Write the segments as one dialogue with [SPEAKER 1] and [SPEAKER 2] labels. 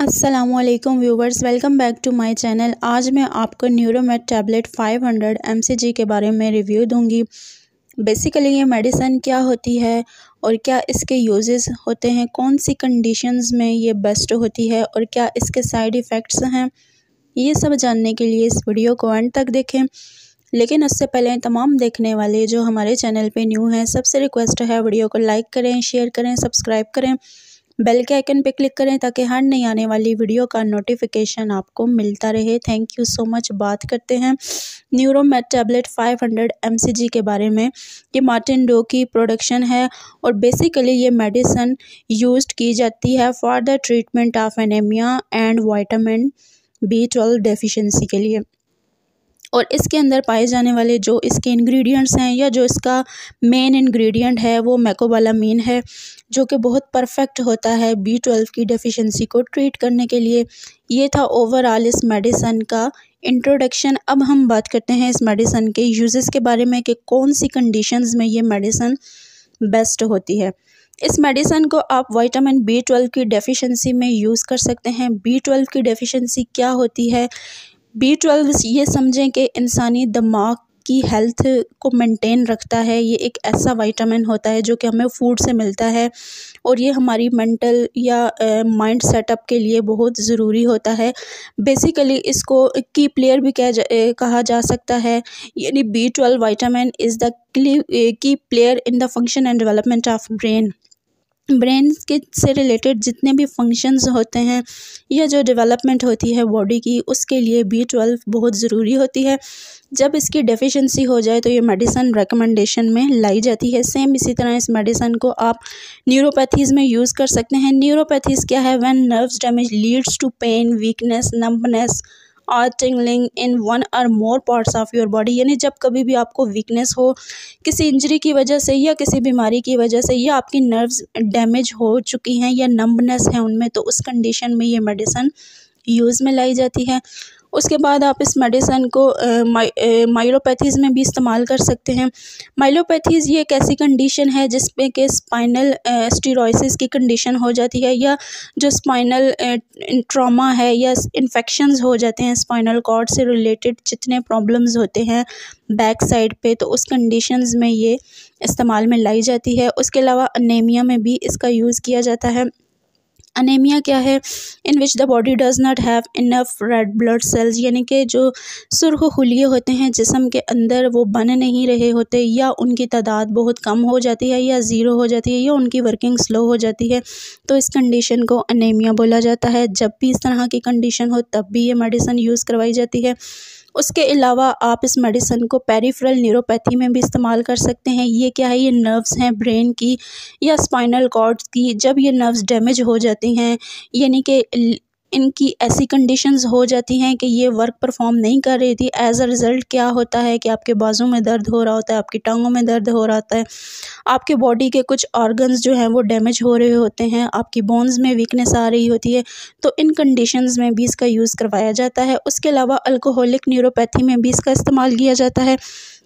[SPEAKER 1] Aslam viewers, welcome back to my channel. आज मैं आपको न्यूरोमेट टैबलेट 500 एमसीजी के बारे में रिव्यू दूँगी। बेसिकली ये मेडिसन क्या होती है और क्या इसके यूजेस होते हैं, कौन सी कंडीशंस में ये बेस्ट होती है और क्या इसके साइड इफ़ेक्ट्स हैं, ये सब जानने के लिए इस वीडियो को एंड तक देखें। लेकिन उससे पहले तमाम देखने वाले जो हमारे चैनल पर न्यू हैं, सबसे रिक्वेस्ट है वीडियो को लाइक करें, शेयर करें, सब्सक्राइब करें। बेल के आइकन पे क्लिक करें ताकि हर नई आने वाली वीडियो का नोटिफिकेशन आपको मिलता रहे। थैंक यू सो मच बात करते हैं न्यूरोमेट टैबलेट 500 एमसीजी के बारे में। ये मार्टिन डो की प्रोडक्शन है और बेसिकली ये मेडिसन यूज़ की जाती है for the treatment of anaemia and vitamin B twelve deficiency के लिए। और इसके अंदर पाए जाने वाले जो इसके इंग्रेडिएंट्स हैं या जो इसका मेन इंग्रेडिएंट है, वो मैकोबालामीन है, जो कि बहुत परफेक्ट होता है बी ट्वेल्व की डेफिशिएंसी को ट्रीट करने के लिए। ये था ओवरऑल इस मेडिसन का इंट्रोडक्शन अब हम बात करते हैं इस मेडिसन के यूजेस के बारे में कि कौन सी कंडीशंस में ये मेडिसन बेस्ट होती है। इस मेडिसन को आप विटामिन बी ट्वेल्व की डेफिशिएंसी में यूज़ कर सकते हैं। बी ट्वेल्व की डेफिशिएंसी क्या होती है? बी ट्वेल्व ये समझें कि इंसानी दिमाग की हेल्थ को मेंटेन रखता है। ये एक ऐसा विटामिन होता है जो कि हमें फ़ूड से मिलता है और ये हमारी मेंटल या माइंड सेटअप के लिए बहुत ज़रूरी होता है। बेसिकली इसको की प्लेयर भी कह जा, कहा जा सकता है। यानी B twelve vitamin is the key player in the function and development of brain brain के से रिलेटेड जितने भी फ़ंक्शंस होते हैं, या जो डेवलपमेंट होती है बॉडी की, उसके लिए बी ट्वेल्व बहुत ज़रूरी होती है। जब इसकी डेफिशिएंसी हो जाए तो ये मेडिसन रिकमेंडेशन में लाई जाती है। सेम इसी तरह इस मेडिसन को आप न्यूरोपैथीज़ में यूज़ कर सकते हैं। न्यूरोपैथीज़ क्या है? When nerves damage leads to pain weakness numbness और tingling in one or more parts of your body यानी जब कभी भी आपको वीकनेस हो, किसी इंजरी की वजह से या किसी बीमारी की वजह से या आपकी नर्व्स डैमेज हो चुकी हैं या नंबनेस है उनमें तो उस कंडीशन में ये मेडिसन यूज़ में लाई जाती है। उसके बाद आप इस मेडिसन को माइलोपैथीज़ में भी इस्तेमाल कर सकते हैं। माइलोपैथीज़ ये एक ऐसी कंडीशन है जिसमें कि स्पाइनल स्टीरोसिस की कंडीशन हो जाती है या जो स्पाइनल ट्रॉमा है या इन्फेक्शंस हो जाते हैं स्पाइनल कॉर्ड से रिलेटेड जितने प्रॉब्लम्स होते हैं बैक साइड पे तो उस कंडीशंस में ये इस्तेमाल में लाई जाती है। उसके अलावा अनेमिया में भी इसका यूज़ किया जाता है। अनेमिया क्या है in which the body does not have enough red blood cells यानी कि जो सुर्ख खुलिए होते हैं, जिसम के अंदर वो बन नहीं रहे होते, या उनकी तादाद बहुत कम हो जाती है, या ज़ीरो हो जाती है, या उनकी वर्किंग स्लो हो जाती है तो इस कंडीशन को अनेमिया बोला जाता है। जब भी इस तरह की कंडीशन हो, तब भी ये मेडिसिन यूज़ करवाई जाती है। उसके अलावा आप इस मेडिसन को पेरीफ्रल न्यूरोपैथी में भी इस्तेमाल कर सकते हैं। ये क्या है? ये नर्व्स हैं ब्रेन की या स्पाइनल कॉर्ड्स की। जब ये नर्व्स डैमेज हो जाती हैं, यानी कि इनकी ऐसी कंडीशंस हो जाती हैं कि ये वर्क परफॉर्म नहीं कर रही थी। एज अ रिज़ल्ट क्या होता है कि आपके बाजू में दर्द हो रहा होता है, आपकी टांगों में दर्द हो रहा होता है, आपके बॉडी के कुछ ऑर्गन्स जो हैं वो डैमेज हो रहे होते हैं, आपकी बोन्स में वीकनेस आ रही होती है तो इन कंडीशंस में भी इसका यूज़ करवाया जाता है। उसके अलावा अल्कोहलिक न्यूरोपैथी में भी इसका इस्तेमाल किया जाता है।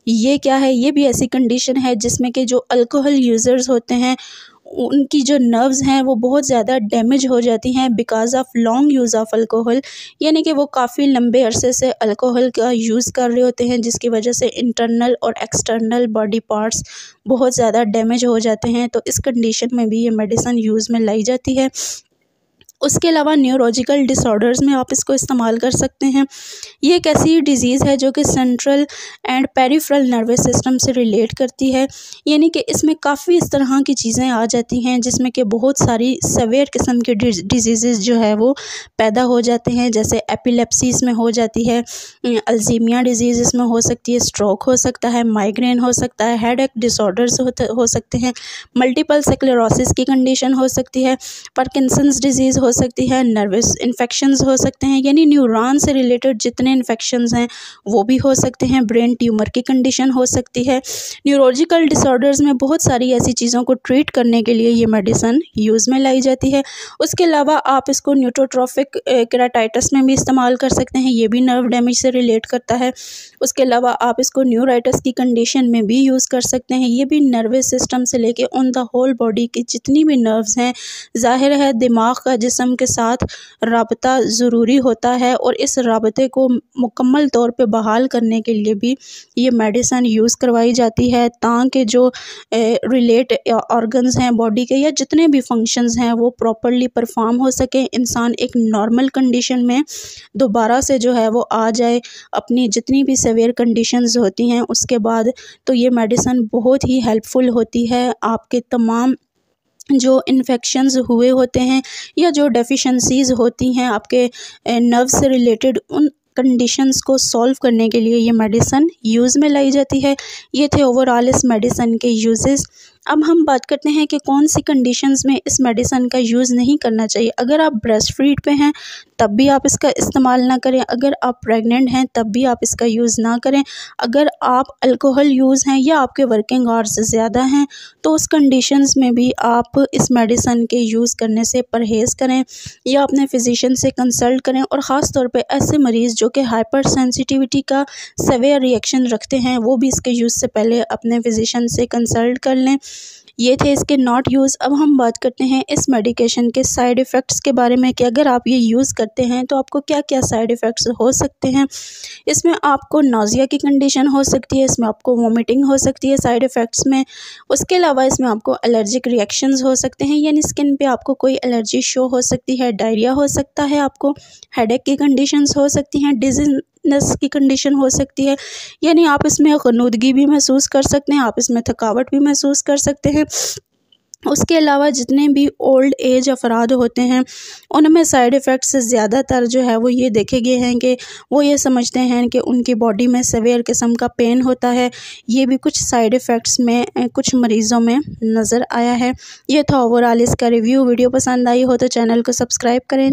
[SPEAKER 1] ये क्या है? ये भी ऐसी कंडीशन है जिसमें कि जो अल्कोहल यूज़र्स होते हैं उनकी जो नर्व्स हैं, वो बहुत ज़्यादा डैमेज हो जाती हैं because of long use of alcohol यानी कि वो काफ़ी लंबे अरसे से अल्कोहल का यूज़ कर रहे होते हैं, जिसकी वजह से इंटरनल और एक्सटर्नल बॉडी पार्ट्स बहुत ज़्यादा डैमेज हो जाते हैं। तो इस कंडीशन में भी ये मेडिसन यूज़ में लाई जाती है। उसके अलावा न्यूरोलॉजिकल डिसऑर्डर्स में आप इसको इस्तेमाल कर सकते हैं। ये एक ऐसी डिज़ीज़ है जो कि central and peripheral nervous system से रिलेट करती है। यानी कि इसमें काफ़ी इस तरह की चीज़ें आ जाती हैं जिसमें कि बहुत सारी सवेर किस्म के डिज़ीज़ जो है वो पैदा हो जाते हैं। जैसे एपिलेप्सीज में हो जाती है अल्जीमिया डिज़ीज़ इसमें हो सकती है स्ट्रोक हो सकता है माइग्रेन हो सकता है हेड एक डिसऑर्डर्स हो सकते हैं मल्टीपल सेक्लेरोसिस की कंडीशन हो सकती है पार्किंसंस डिज़ीज़ हो सकती है नर्वस इन्फेक्शंस हो सकते हैं, यानी न्यूरॉन से रिलेटेड जितने इन्फेक्शंस हैं, वो भी हो सकते हैं ब्रेन ट्यूमर की कंडीशन हो सकती है। न्यूरोलॉजिकल डिसऑर्डर्स में बहुत सारी ऐसी चीज़ों को ट्रीट करने के लिए ये मेडिसन यूज़ में लाई जाती है। उसके अलावा आप इसको न्यूट्रोट्रॉफिक केराटाइटिस में भी इस्तेमाल कर सकते हैं, ये भी नर्व डैमेज से रिलेट करता है। उसके अलावा आप इसको न्यूराइटिस की कंडीशन में भी यूज़ कर सकते हैं, ये भी नर्वस सिस्टम से लेके ऑन द होल बॉडी की जितनी भी नर्व्स हैं, ज़ाहिर है दिमाग का जिस जिसम के साथ रबता ज़रूरी होता है और इस रबते को मुकम्मल तौर पे बहाल करने के लिए भी ये मेडिसन यूज़ करवाई जाती है ताकि जो रिलेट ऑर्गन्स हैं बॉडी के या जितने भी फ़ंक्शंस हैं वो प्रॉपरली परफॉर्म हो सके। इंसान एक नॉर्मल कंडीशन में दोबारा से जो है वो आ जाए, अपनी जितनी भी सवेयर कंडीशंस होती हैं उसके बाद तो ये मेडिसन बहुत ही हेल्पफुल होती है। आपके तमाम जो इन्फेक्शंस हुए होते हैं या जो डेफिशिएंसीज होती हैं आपके नर्व से रिलेटेड उन कंडीशंस को सॉल्व करने के लिए ये मेडिसन यूज़ में लाई जाती है। ये थे ओवरऑल इस मेडिसन के यूजेस अब हम बात करते हैं कि कौन सी कंडीशंस में इस मेडिसन का यूज़ नहीं करना चाहिए। अगर आप ब्रेस्ट फ़ीड पे हैं, तब भी आप इसका इस्तेमाल ना करें। अगर आप प्रेग्नेंट हैं, तब भी आप इसका यूज़ ना करें। अगर आप अल्कोहल यूज़ हैं या आपके वर्किंग आवर्स ज़्यादा हैं तो उस कंडीशंस में भी आप इस मेडिसन के यूज़ करने से परहेज़ करें या अपने फिजिशियन से कंसल्ट करें। और ख़ास तौर पर ऐसे मरीज़ जो कि हाइपर सेंसिटिविटी का सवेयर रिएक्शन रखते हैं, वो भी इसके यूज़ से पहले अपने फिजिशन से कंसल्ट कर लें। ये थे इसके नॉट यूज़ अब हम बात करते हैं इस मेडिकेशन के साइड इफ़ेक्ट्स के बारे में कि अगर आप ये यूज़ करते हैं तो आपको क्या क्या साइड इफ़ेक्ट्स हो सकते हैं। इसमें आपको नाजिया की कंडीशन हो सकती है, इसमें आपको वोमिटिंग हो सकती है साइड इफ़ेक्ट्स में। उसके अलावा इसमें आपको एलर्जिक रिएक्शंस हो सकते हैं, यानी स्किन पे आपको कोई एलर्जी शो हो सकती है डायरिया हो सकता है आपको हेडेक की कंडीशंस हो सकती हैं डिज़ीज़ नस की कंडीशन हो सकती है। यानी आप इसमें गनूदगी भी महसूस कर सकते हैं, आप इसमें थकावट भी महसूस कर सकते हैं। उसके अलावा जितने भी ओल्ड एज अफराद होते हैं, उनमें साइड इफ़ेक्ट्स ज़्यादातर जो है वो ये देखे गए हैं कि वो ये समझते हैं कि उनकी बॉडी में सवेर किस्म का पेन होता है। ये भी कुछ साइड इफ़ेक्ट्स में कुछ मरीज़ों में नज़र आया है। ये था ओवरऑल इसका रिव्यू वीडियो पसंद आई हो तो चैनल को सब्सक्राइब करें।